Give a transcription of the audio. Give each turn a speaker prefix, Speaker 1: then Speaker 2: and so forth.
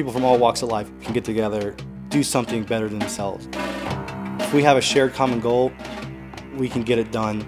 Speaker 1: people from all walks of life can get together, do something better than themselves. If we have a shared common goal, we can get it done